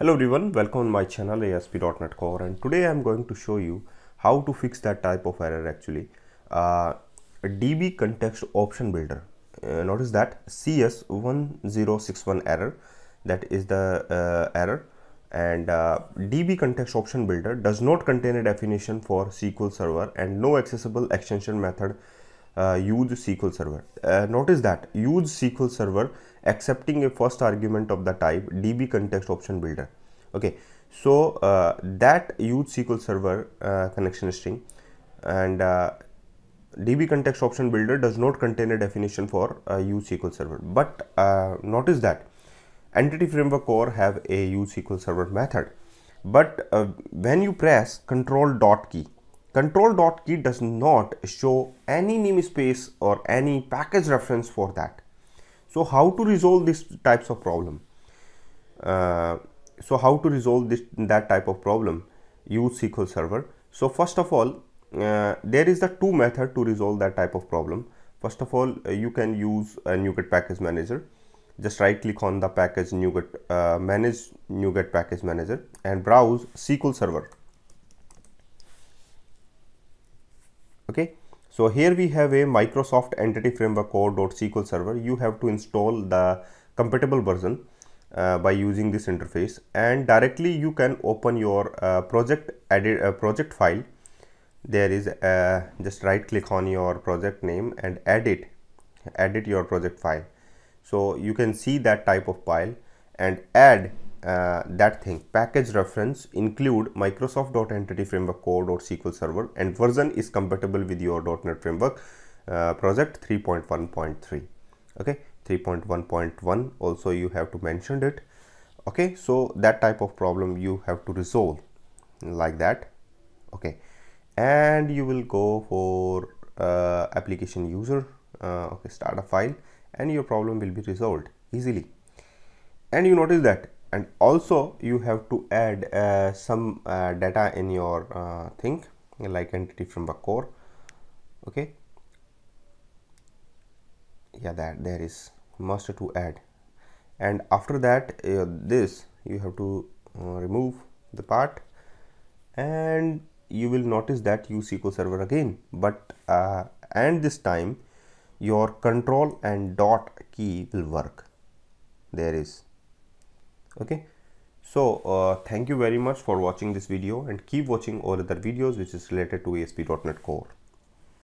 Hello everyone, welcome on my channel ASP.NET Core and today I'm going to show you how to fix that type of error actually. Uh, DB context option builder. Uh, notice that CS1061 error that is the uh, error and uh, DB context option builder does not contain a definition for SQL server and no accessible extension method uh, use SQL server. Uh, notice that use SQL server accepting a first argument of the type DB context option builder. Okay, so uh, that use SQL server uh, connection string and uh, DB context option builder does not contain a definition for use SQL server. But notice that entity framework core have a use SQL server method. But when you press control dot key Control dot key does not show any namespace or any package reference for that. So how to resolve these types of problem? Uh, so how to resolve this that type of problem? Use SQL Server. So first of all, uh, there is the two method to resolve that type of problem. First of all, uh, you can use a NuGet package manager. Just right click on the package NuGet uh, manage NuGet package manager and browse SQL Server. Okay? So here we have a microsoft entity framework core.sql server. You have to install the compatible version uh, by using this interface. And directly you can open your uh, project edit uh, project file. There is uh, just right click on your project name and edit edit your project file. So you can see that type of file and add uh, that thing. Package reference include microsoft entity framework core.sql server and version is compatible with your .NET framework uh, project 3.1.3 okay? 3.1.1 also you have to mention it. Okay? So that type of problem you have to resolve like that. Okay? And you will go for uh, application user uh, okay start a file and your problem will be resolved easily. And you notice that and also you have to add uh, some uh, data in your uh, thing like entity framework core. Okay? Yeah that there is must to add. And after that uh, this you have to uh, remove the part. And you will notice that use SQL server again. But uh, and this time your control and dot key will work. There is okay? So uh, thank you very much for watching this video and keep watching all other videos which is related to ASP.NET Core